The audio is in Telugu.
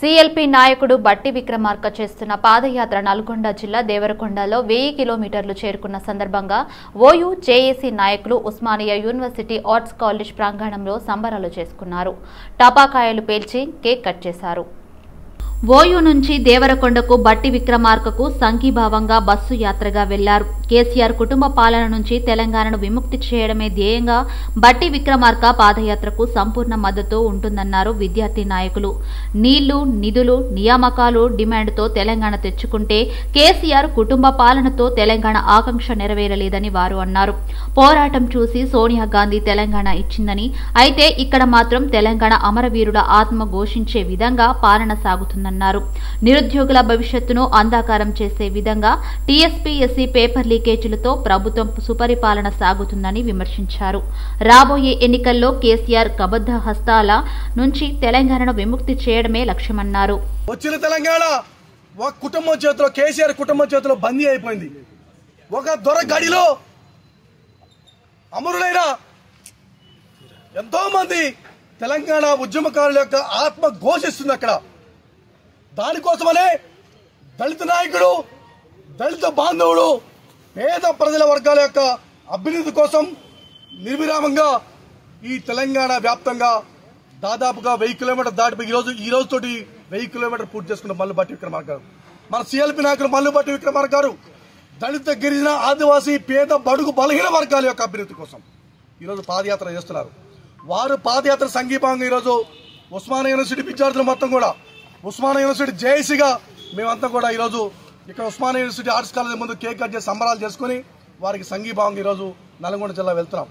సీఎల్పీ నాయకుడు బట్టి విక్రమార్క చేస్తున్న పాదయాత్ర నల్గొండ జిల్లా దేవరకొండలో వెయ్యి కిలోమీటర్లు చేరుకున్న సందర్భంగా ఓయూ జేఏసీ నాయకులు ఉస్మానియా యూనివర్సిటీ ఆర్ట్స్ కాలేజ్ ప్రాంగణంలో సంబరాలు చేసుకున్నారు. టపాకాయలు పేల్చి కేక్ కట్ చేశారు. ఓయూ నుంచి దేవరకొండకు బట్టి విక్రమార్కకు సంఘీభావంగా బస్సు యాత్రగా వెళ్ళారు. కేసీఆర్ కుటుంబ పాలన నుంచి తెలంగాణను విముక్తి చేయడమే ధ్యేయంగా బట్టి విక్రమార్క పాదయాత్రకు సంపూర్ణ మద్దతు ఉంటుందన్నారు విద్యార్థి నాయకులు. నీళ్ళు నిధులు నియామకాలు డిమాండ్తో తెలంగాణ తెచ్చుకుంటే కేసీఆర్ కుటుంబ పాలనతో తెలంగాణ ఆకాంక్ష నెరవేరలేదని వారు అన్నారు. పోరాటం చూసి సోనియా గాంధీ తెలంగాణ ఇచ్చిందని అయితే ఇక్కడ మాత్రం తెలంగాణ అమరవీరుల ఆత్మ ఘోషించే విధంగా పాలన సాగుతుంది చేస్తానన్నారు. నిరుద్యోగుల భవిష్యత్తును అంధాకారం చేసే విధంగా టీఎస్పీఎస్సీ పేపర్ లీకేజీలతో ప్రభుత్వం సుపరిపాలన సాగుతుందని విమర్శించారు. రాబోయే ఎన్నికల్లో కేసీఆర్ కబద్ధ హస్తాల నుంచి తెలంగాణను విముక్తి చేయడమే లక్ష్యమన్నారు. వచ్చిన తెలంగాణ ఒక కుటుంబం చేతిలో కేసీఆర్ కుటుంబం చేతిలో బందీ అయిపోయింది. ఒక దొర గడిలో అమరులైన ఎంతో మంది తెలంగాణ ఉద్యమకారుల యొక్క ఆత్మ ఘోషిస్తుంది అక్కడ. దానికోసమనే దళిత నాయకుడు దళిత బాంధవుడు పేద ప్రజల వర్గాల యొక్క అభ్యున్నతి కోసం నిర్విరామంగా ఈ తెలంగాణ వ్యాప్తంగా దాదాపుగా వెయ్యి కిలోమీటర్ దాటిపోయి ఈరోజు ఈ రోజుతోటి వెయ్యి కిలోమీటర్ పూర్తి చేసుకున్న మల్లుబట్టి విక్రమార్క గారు. మన సిఎల్పి నాయకులు మల్లుబట్టి విక్రమార్క గారు దళిత గిరిజన ఆదివాసీ పేద బడుగు బలహీన వర్గాల యొక్క అభ్యున్నతి కోసం ఈరోజు పాదయాత్ర చేస్తున్నారు. వారు పాదయాత్ర సంఘీభావంగా ఈరోజు ఉస్మానియా యూనివర్సిటీ విద్యార్థులు మొత్తం కూడా ఉస్మానియా యూనివర్సిటీ జేఏసీగా మేమంతా కూడా ఈరోజు ఇక్కడ ఉస్మానియా యూనివర్సిటీ ఆర్ట్స్ కాలేజ్ ముందు కేక్ కట్ చేసి సంబరాలు చేసుకుని వారికి సంఘీభావంగా ఈరోజు నల్గొండ జిల్లా వెళ్తున్నాం.